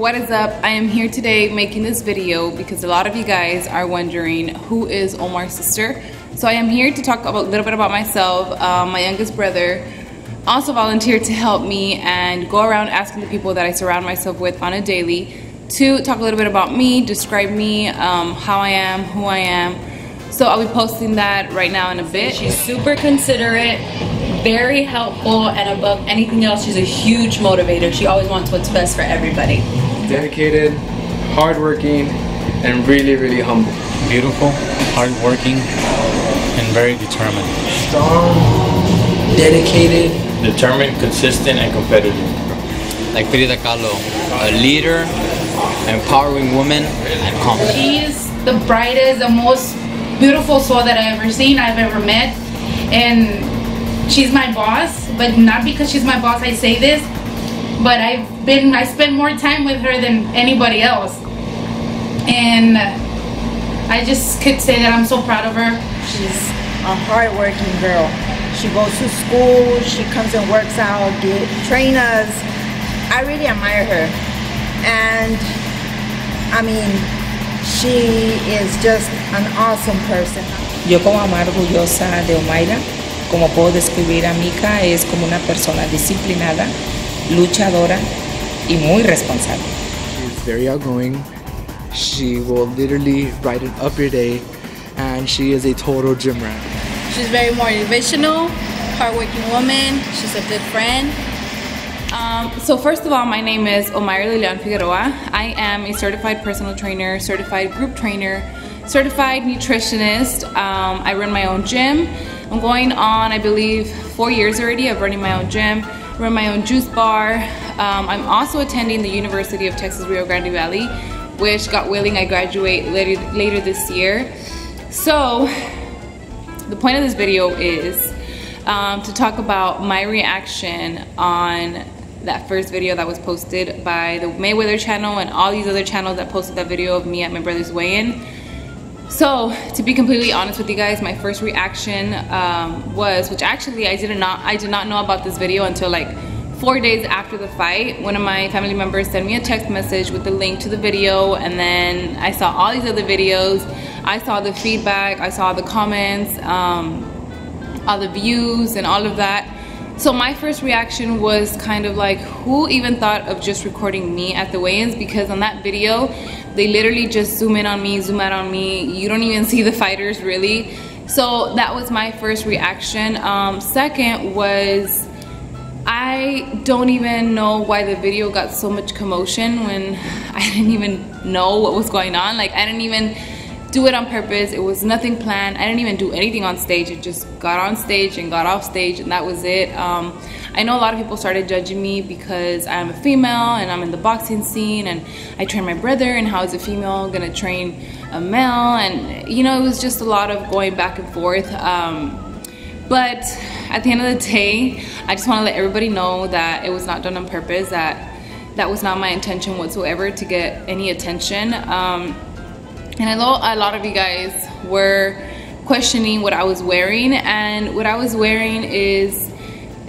what is up? I am here today making this video because a lot of you guys are wondering who is Omar's sister. So I am here to talk a little bit about myself. Um, my youngest brother also volunteered to help me and go around asking the people that I surround myself with on a daily to talk a little bit about me, describe me, um, how I am, who I am. So I'll be posting that right now in a bit. She's super considerate, very helpful, and above anything else, she's a huge motivator. She always wants what's best for everybody. Dedicated, hardworking, and really, really humble. Beautiful, hardworking, and very determined. Strong, dedicated, determined, consistent, and competitive. Like Frida Kahlo, a leader, empowering women, and confident. She's the brightest, the most beautiful soul that I've ever seen, I've ever met. And she's my boss, but not because she's my boss I say this, but I've been, I spend more time with her than anybody else. And I just could say that I'm so proud of her. She's a hardworking girl. She goes to school, she comes and works out, get train us. I really admire her. And I mean, she is just an awesome person. Yo como mamá orgullosa de Omayra, como puedo describir a Mika, es como una persona disciplinada, luchadora y muy responsable. She's very outgoing. She will literally brighten up your day and she is a total gym rat. She's very motivational, hardworking woman. She's a good friend. Um, so first of all, my name is Omayra Leon Figueroa. I am a certified personal trainer, certified group trainer, certified nutritionist. Um, I run my own gym. I'm going on, I believe, four years already of running my own gym, run my own juice bar. Um, I'm also attending the University of Texas Rio Grande Valley, which, God willing, I graduate later, later this year. So, the point of this video is um, to talk about my reaction on that first video that was posted by the Mayweather channel and all these other channels that posted that video of me at my brother's weigh-in. So to be completely honest with you guys, my first reaction um, was, which actually I did not, I did not know about this video until like four days after the fight. One of my family members sent me a text message with the link to the video and then I saw all these other videos. I saw the feedback, I saw the comments, um, all the views and all of that. So my first reaction was kind of like, who even thought of just recording me at the weigh-ins? Because on that video, they literally just zoom in on me, zoom out on me. You don't even see the fighters really. So that was my first reaction. Um, second was, I don't even know why the video got so much commotion when I didn't even know what was going on. Like I didn't even do it on purpose. It was nothing planned. I didn't even do anything on stage. It just got on stage and got off stage and that was it. Um, I know a lot of people started judging me because I'm a female and I'm in the boxing scene and I train my brother and how is a female gonna train a male and you know it was just a lot of going back and forth. Um, but at the end of the day, I just wanna let everybody know that it was not done on purpose, that that was not my intention whatsoever to get any attention. Um, and I know a lot of you guys were questioning what I was wearing and what I was wearing is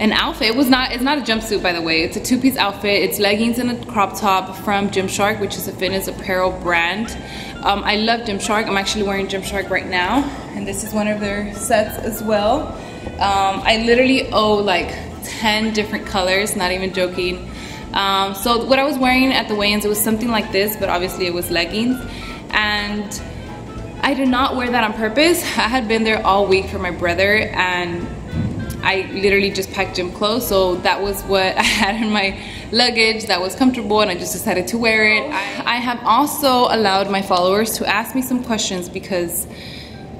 an outfit. It was not, it's not a jumpsuit by the way. It's a two-piece outfit. It's leggings and a crop top from Gymshark, which is a fitness apparel brand. Um, I love Gymshark. I'm actually wearing Gymshark right now. And this is one of their sets as well. Um, I literally owe like 10 different colors, not even joking. Um, so what I was wearing at the weigh-ins, it was something like this, but obviously it was leggings and I did not wear that on purpose. I had been there all week for my brother and I literally just packed gym clothes so that was what I had in my luggage that was comfortable and I just decided to wear it. I, I have also allowed my followers to ask me some questions because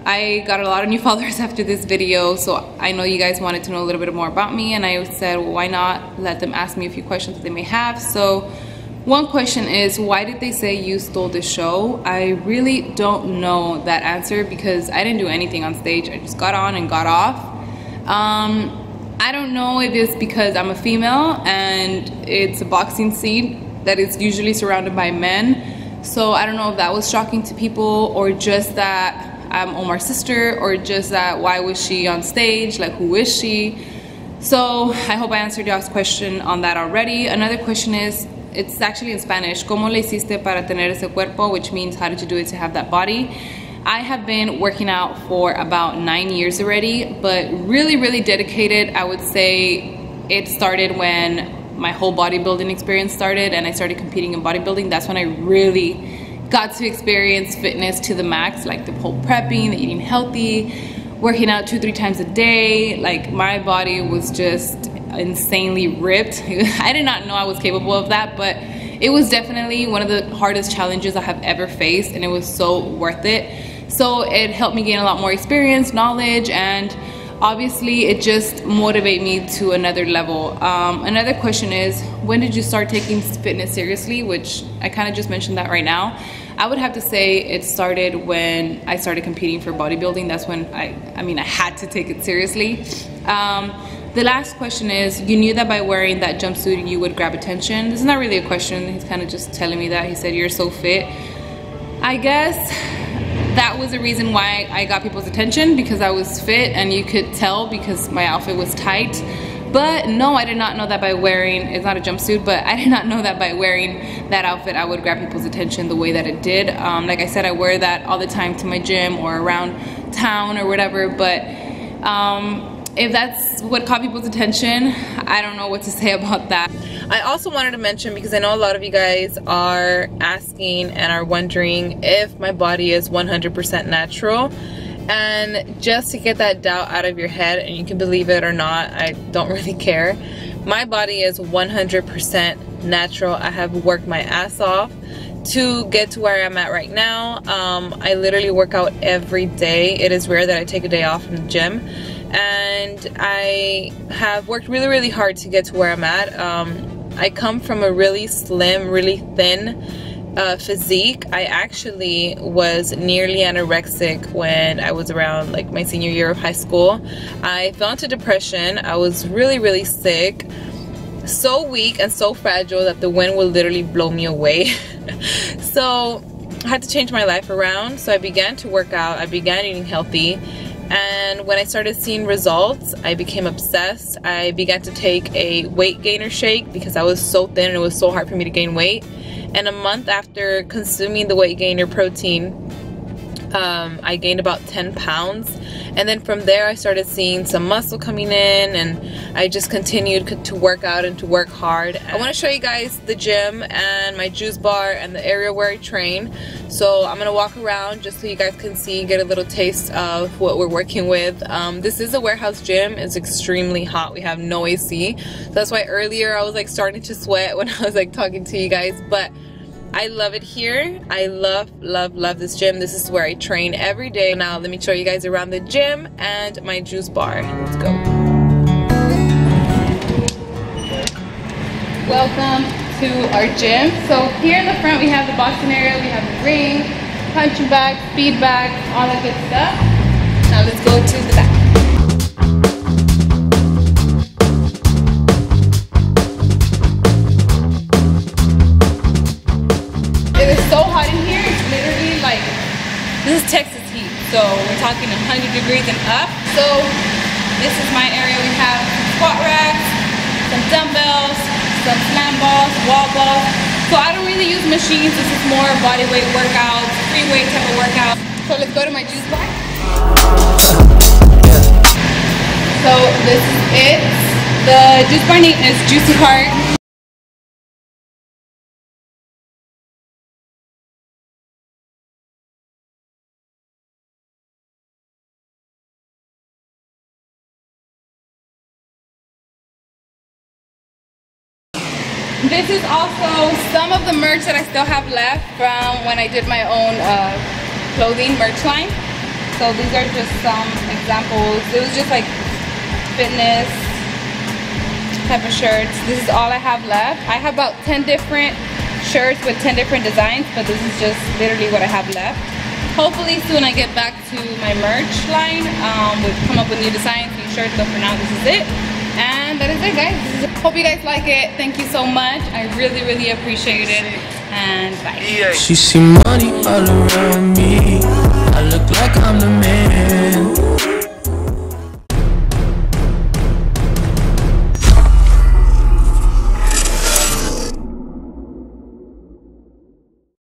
I got a lot of new followers after this video so I know you guys wanted to know a little bit more about me and I said well, why not let them ask me a few questions that they may have so one question is, why did they say you stole the show? I really don't know that answer because I didn't do anything on stage. I just got on and got off. Um, I don't know if it's because I'm a female and it's a boxing scene that is usually surrounded by men. So I don't know if that was shocking to people or just that I'm Omar's sister or just that why was she on stage? Like who is she? So I hope I answered y'all's question on that already. Another question is, it's actually in Spanish. ¿Cómo le hiciste para tener ese cuerpo? Which means how did you do it to have that body? I have been working out for about nine years already, but really, really dedicated. I would say it started when my whole bodybuilding experience started and I started competing in bodybuilding. That's when I really got to experience fitness to the max, like the whole prepping, the eating healthy, working out two, three times a day. Like my body was just insanely ripped. I did not know I was capable of that, but it was definitely one of the hardest challenges I have ever faced and it was so worth it. So it helped me gain a lot more experience, knowledge, and obviously it just motivated me to another level. Um, another question is, when did you start taking fitness seriously? Which I kind of just mentioned that right now. I would have to say it started when I started competing for bodybuilding. That's when I, I mean, I had to take it seriously. Um, the last question is, you knew that by wearing that jumpsuit you would grab attention. This is not really a question, he's kind of just telling me that. He said, you're so fit. I guess that was the reason why I got people's attention because I was fit and you could tell because my outfit was tight. But no, I did not know that by wearing, it's not a jumpsuit, but I did not know that by wearing that outfit I would grab people's attention the way that it did. Um, like I said, I wear that all the time to my gym or around town or whatever, but um, if that's what caught people's attention, I don't know what to say about that. I also wanted to mention because I know a lot of you guys are asking and are wondering if my body is 100% natural. And just to get that doubt out of your head, and you can believe it or not, I don't really care. My body is 100% natural. I have worked my ass off to get to where I'm at right now. Um, I literally work out every day. It is rare that I take a day off from the gym and I have worked really really hard to get to where I'm at. Um, I come from a really slim really thin uh, physique. I actually was nearly anorexic when I was around like my senior year of high school. I fell into depression. I was really really sick. So weak and so fragile that the wind would literally blow me away. So I had to change my life around. So I began to work out. I began eating healthy and when I started seeing results, I became obsessed. I began to take a weight gainer shake because I was so thin and it was so hard for me to gain weight. And a month after consuming the weight gainer protein, um, I gained about 10 pounds and then from there I started seeing some muscle coming in and I just continued to work out and to work hard. I want to show you guys the gym and my juice bar and the area where I train so I'm gonna walk around just so you guys can see and get a little taste of what we're working with. Um, this is a warehouse gym. It's extremely hot. We have no AC. So that's why earlier I was like starting to sweat when I was like talking to you guys but I love it here. I love, love, love this gym. This is where I train every day. Now let me show you guys around the gym and my juice bar. Let's go. Welcome to our gym. So here in the front we have the boxing area, we have the ring, punching bag, speed bag, all that good stuff. Now let's go to the back. So we're talking 100 degrees and up. So this is my area. We have squat racks, some dumbbells, some slam balls, wall balls. So I don't really use machines. This is more body weight workouts, free weight type of workout. So let's go to my juice bar. So this is it. The juice bar name is Juicy Heart. This is also some of the merch that I still have left from when I did my own uh, clothing merch line. So these are just some examples. It was just like fitness type of shirts. This is all I have left. I have about 10 different shirts with 10 different designs, but this is just literally what I have left. Hopefully soon I get back to my merch line. Um, we've come up with new designs, new shirts, but for now this is it. And that is it guys. Hope you guys like it. Thank you so much. I really, really appreciate it. And bye. She see money all around me. I look like I'm the man.